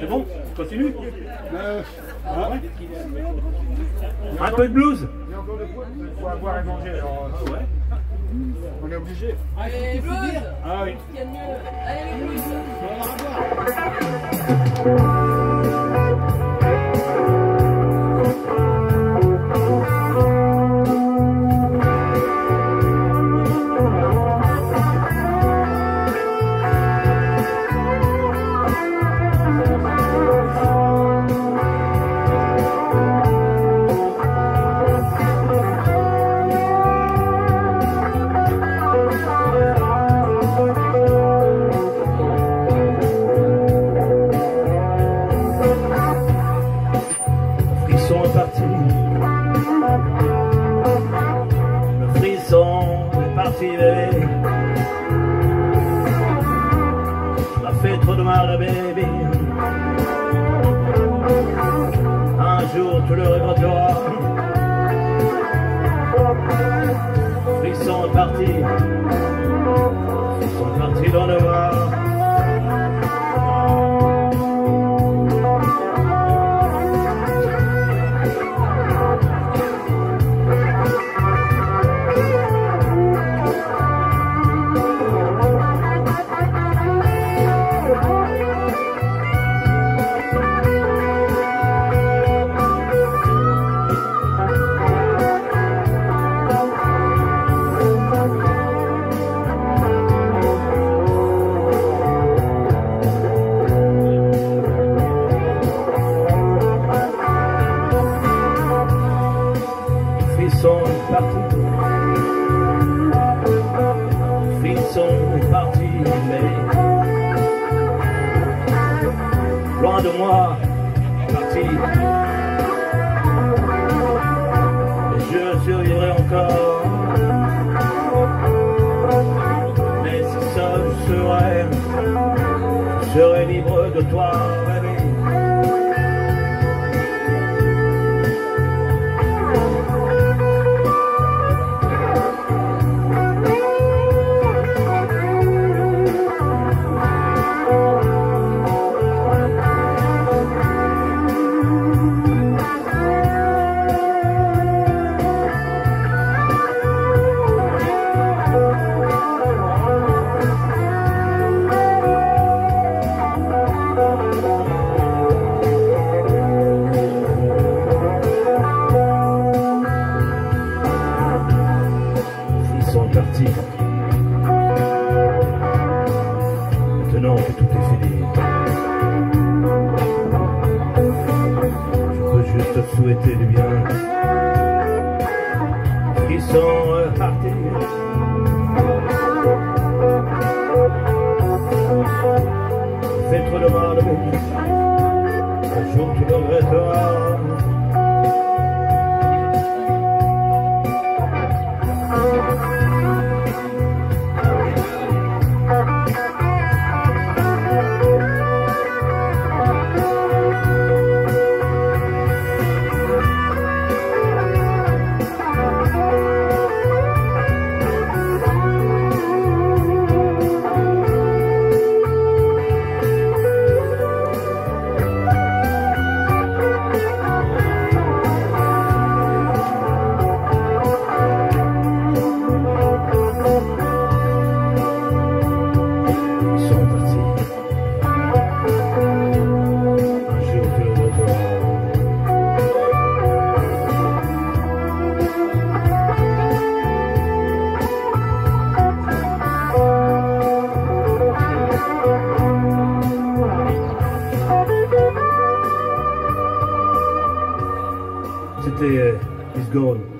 C'est bon Continue Euh, Ah ouais Un peu de blues il y a encore de quoi Il faut avoir à manger. Alors, Ah ouais on est obligé. Allez, blues Ah oui. Allez, les blues Le frisson est parti, bébé. M'as fait trop de mal, bébé. Un jour, tu le regretteras. Le frisson est parti. Le frisson est parti dans le noir. Parti. Frisson est parti, mais loin de moi, parti. Je survivrai encore. Mais si seul je serais, je serais libre de toi, Maintenant que tout est fini, je peux juste te souhaiter du bien. Ils sont partis. Fais trop de mal, mais un jour tu regretteras. today uh, is gone.